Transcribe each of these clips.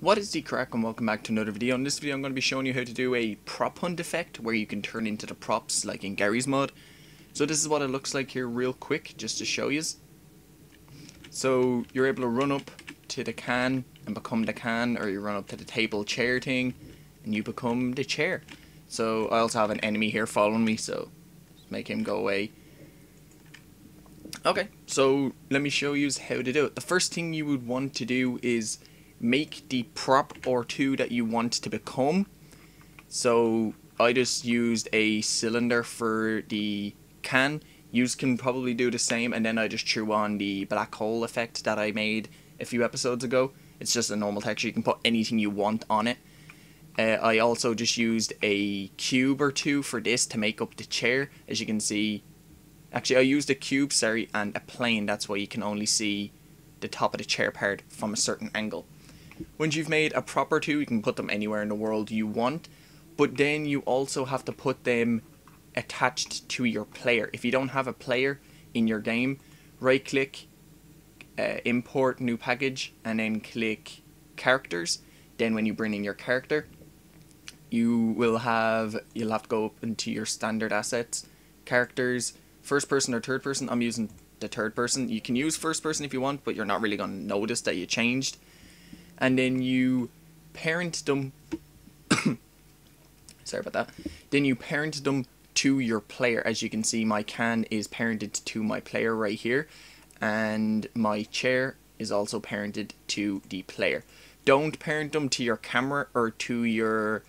What is the crack and welcome back to another video. In this video I'm going to be showing you how to do a prop hunt effect where you can turn into the props like in Garry's mod. So this is what it looks like here real quick just to show you. So you're able to run up to the can and become the can or you run up to the table chair thing and you become the chair. So I also have an enemy here following me so make him go away. Okay, so let me show you how to do it. The first thing you would want to do is make the prop or two that you want to become. So I just used a cylinder for the can. You can probably do the same and then I just threw on the black hole effect that I made a few episodes ago. It's just a normal texture. You can put anything you want on it. Uh, I also just used a cube or two for this to make up the chair. As you can see, actually I used a cube, sorry, and a plane. That's why you can only see the top of the chair part from a certain angle. Once you've made a proper two, you can put them anywhere in the world you want, but then you also have to put them attached to your player. If you don't have a player in your game, right click, uh, import new package, and then click characters. Then when you bring in your character, you will have you'll have to go up into your standard assets, characters, first person or third person. I'm using the third person. You can use first person if you want, but you're not really going to notice that you changed and then you parent them sorry about that then you parent them to your player. As you can see my can is parented to my player right here and my chair is also parented to the player. Don't parent them to your camera or to your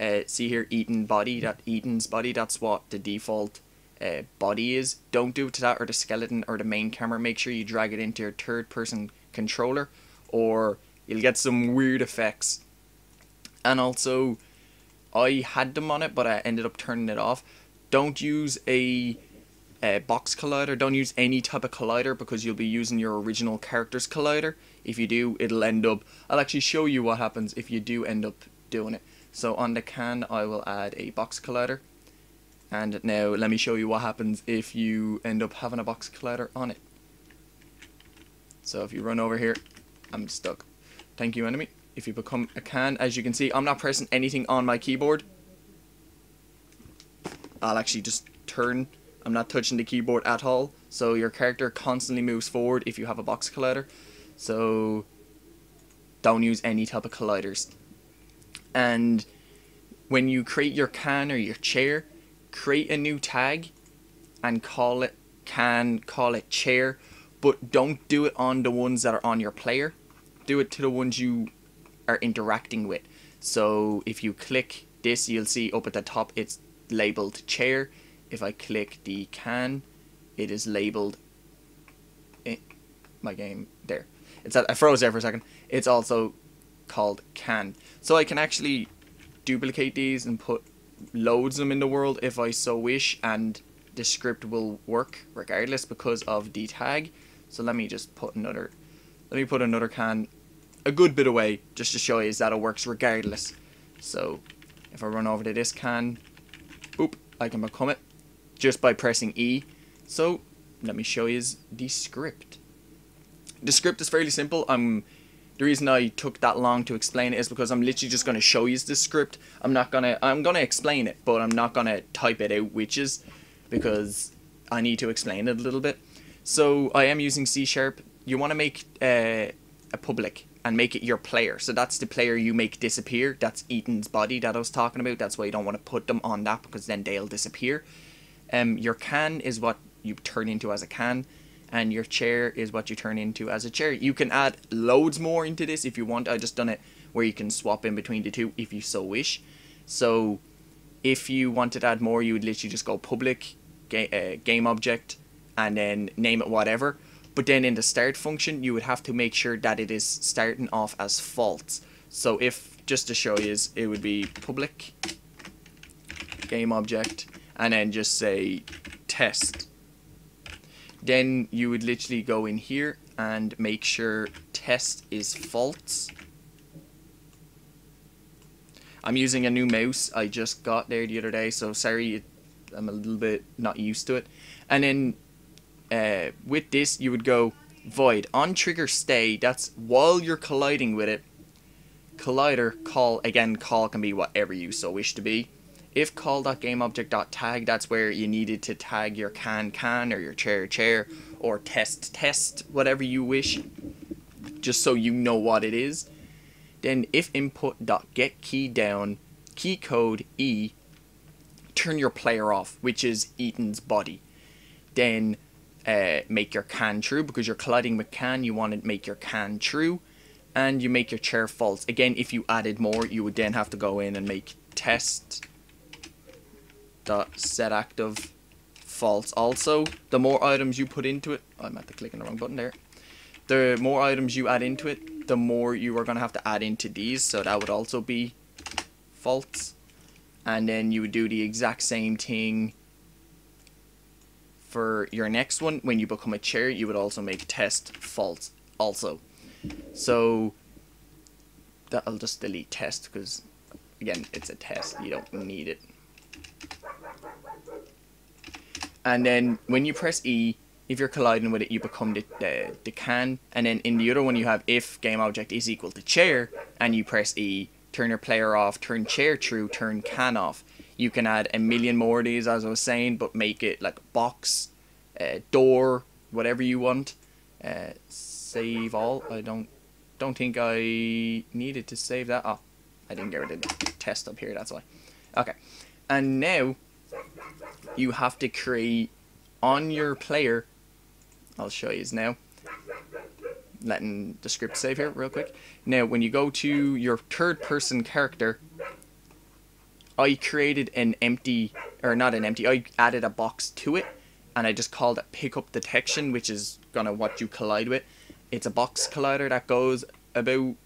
uh, see here Ethan body that Ethan's body that's what the default uh, body is. Don't do it to that or the skeleton or the main camera. Make sure you drag it into your third person controller or You'll get some weird effects. And also, I had them on it, but I ended up turning it off. Don't use a, a box collider. Don't use any type of collider because you'll be using your original character's collider. If you do, it'll end up... I'll actually show you what happens if you do end up doing it. So on the can, I will add a box collider. And now let me show you what happens if you end up having a box collider on it. So if you run over here, I'm stuck. Thank you, enemy. If you become a can, as you can see, I'm not pressing anything on my keyboard. I'll actually just turn. I'm not touching the keyboard at all. So your character constantly moves forward if you have a box collider. So don't use any type of colliders. And when you create your can or your chair, create a new tag and call it can, call it chair, but don't do it on the ones that are on your player do it to the ones you are interacting with. So if you click this, you'll see up at the top it's labeled chair. If I click the can, it is labeled my game there. It's at, I froze there for a second. It's also called can. So I can actually duplicate these and put loads of them in the world if I so wish and the script will work regardless because of the tag. So let me just put another let me put another can a good bit away just to show you is that it works regardless. So if I run over to this can, boop, I can become it just by pressing E. So let me show you the script. The script is fairly simple. I'm the reason I took that long to explain it is because I'm literally just going to show you the script. I'm not going to I'm going to explain it, but I'm not going to type it out which is because I need to explain it a little bit. So I am using C sharp you want to make uh, a public and make it your player. So that's the player you make disappear. That's Ethan's body that I was talking about. That's why you don't want to put them on that because then they'll disappear. Um, your can is what you turn into as a can, and your chair is what you turn into as a chair. You can add loads more into this if you want. I just done it where you can swap in between the two if you so wish. So if you wanted to add more, you would literally just go public, ga uh, game object, and then name it whatever but then in the start function, you would have to make sure that it is starting off as false. So if, just to show you, it would be public game object and then just say test. Then you would literally go in here and make sure test is false. I'm using a new mouse I just got there the other day, so sorry I'm a little bit not used to it. And then uh, with this, you would go void on trigger stay. That's while you're colliding with it. collider call again call can be whatever you so wish to be if call.gameObject.tag that's where you needed to tag your can can or your chair chair or test test whatever you wish just so you know what it is then if input.get key down key code e turn your player off which is Ethan's body then uh, make your can true because you're colliding with can you want to make your can true and you make your chair false. Again, if you added more, you would then have to go in and make test dot set active false also. The more items you put into it, oh, I'm at the clicking the wrong button there. The more items you add into it, the more you are going to have to add into these, so that would also be false. And then you would do the exact same thing for your next one. When you become a chair, you would also make test false also. So that I'll just delete test because again it's a test you don't need it and then when you press E if you're colliding with it you become the, the, the can and then in the other one you have if game object is equal to chair and you press E turn your player off turn chair true turn can off you can add a million more of these as I was saying but make it like box uh, door whatever you want uh, save all. I don't don't think I needed to save that. Oh, I didn't get rid of the test up here, that's why. Okay. And now you have to create on your player I'll show you now. Letting the script save here real quick. Now when you go to your third person character I created an empty or not an empty I added a box to it and I just called it pick up detection which is gonna what you collide with it's a box collider that goes about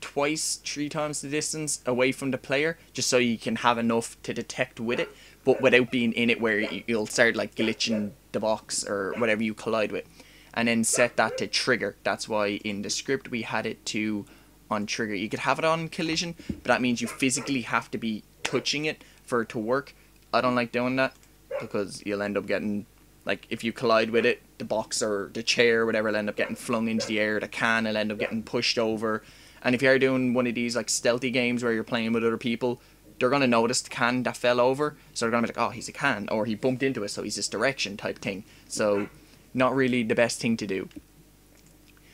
twice, three times the distance away from the player, just so you can have enough to detect with it, but without being in it where you'll start like glitching the box or whatever you collide with. And then set that to trigger. That's why in the script we had it to on trigger. You could have it on collision, but that means you physically have to be touching it for it to work. I don't like doing that because you'll end up getting like if you collide with it, the box or the chair, or whatever, will end up getting flung into the air. The can will end up getting pushed over. And if you're doing one of these like stealthy games where you're playing with other people, they're gonna notice the can that fell over, so they're gonna be like, "Oh, he's a can," or he bumped into it, so he's this direction type thing. So, not really the best thing to do.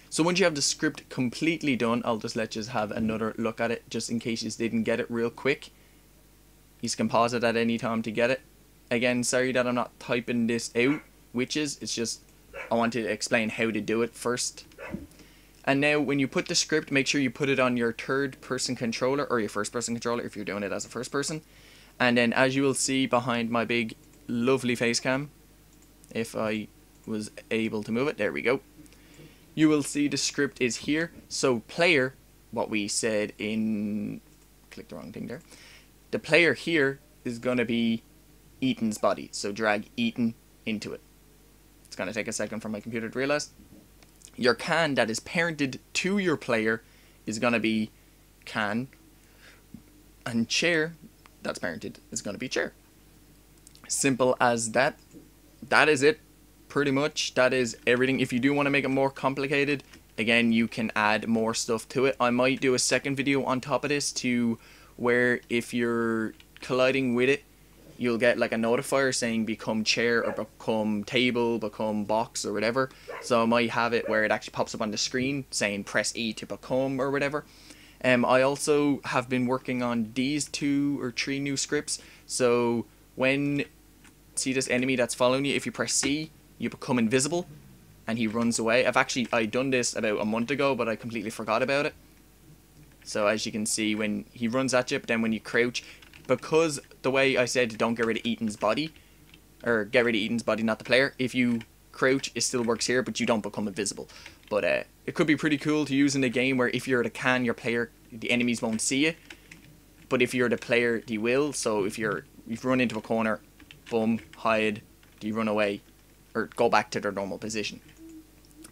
So once you have the script completely done, I'll just let you have another look at it, just in case you didn't get it real quick. Pause it at any time to get it. Again, sorry that I'm not typing this out, witches. It's just I want to explain how to do it first. And now when you put the script, make sure you put it on your third person controller or your first person controller if you're doing it as a first person. And then as you will see behind my big lovely face cam, if I was able to move it, there we go. You will see the script is here. So player, what we said in, click the wrong thing there. The player here is going to be Ethan's body. So drag Ethan into it. It's going to take a second for my computer to realize. Your can that is parented to your player is going to be can. And chair that's parented is going to be chair. Simple as that. That is it. Pretty much. That is everything. If you do want to make it more complicated, again, you can add more stuff to it. I might do a second video on top of this to where if you're colliding with it, you'll get like a notifier saying become chair or become table, become box or whatever. So I might have it where it actually pops up on the screen saying press E to become or whatever. Um, I also have been working on these two or three new scripts. So when see this enemy that's following you, if you press C, you become invisible and he runs away. I've actually I done this about a month ago, but I completely forgot about it. So as you can see, when he runs at you, but then when you crouch, because the way I said don't get rid of Ethan's body, or get rid of Ethan's body, not the player, if you crouch, it still works here, but you don't become invisible. But uh, it could be pretty cool to use in a game where if you're the can, your player, the enemies won't see you. But if you're the player, they will. So if you're if you run into a corner, boom, hide, do you run away, or go back to their normal position.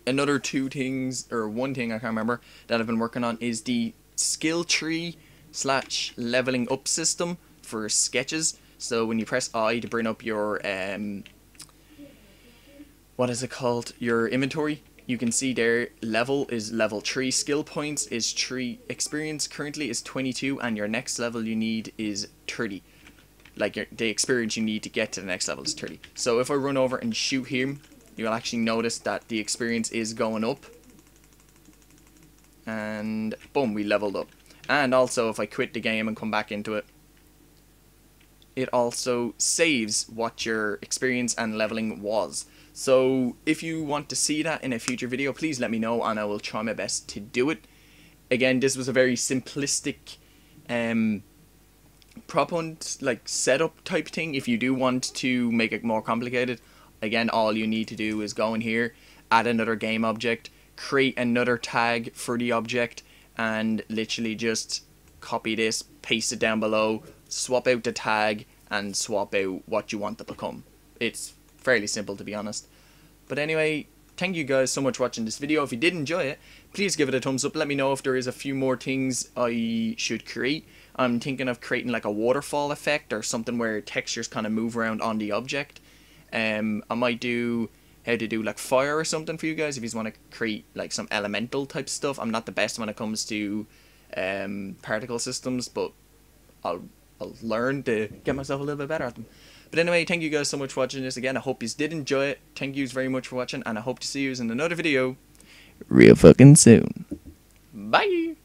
Another two things, or one thing I can't remember that I've been working on is the skill tree slash leveling up system for sketches. So when you press I to bring up your um, what is it called? Your inventory. you can see there level is level 3 skill points is 3 experience currently is 22 and your next level you need is 30 like your, the experience you need to get to the next level is 30 so if I run over and shoot him you'll actually notice that the experience is going up and boom we leveled up and also if I quit the game and come back into it it also saves what your experience and leveling was so if you want to see that in a future video, please let me know and I will try my best to do it. Again, this was a very simplistic um, prop hunt, like setup type thing. If you do want to make it more complicated, again, all you need to do is go in here, add another game object, create another tag for the object, and literally just copy this, paste it down below, swap out the tag, and swap out what you want to become. It's fairly simple to be honest. But anyway, thank you guys so much for watching this video. If you did enjoy it, please give it a thumbs up. Let me know if there is a few more things I should create. I'm thinking of creating like a waterfall effect or something where textures kind of move around on the object. Um, I might do how to do like fire or something for you guys if you want to create like some elemental type stuff. I'm not the best when it comes to um, particle systems, but I'll, I'll learn to get myself a little bit better at them. But anyway, thank you guys so much for watching this again. I hope you did enjoy it. Thank you very much for watching, and I hope to see you in another video real fucking soon. Bye!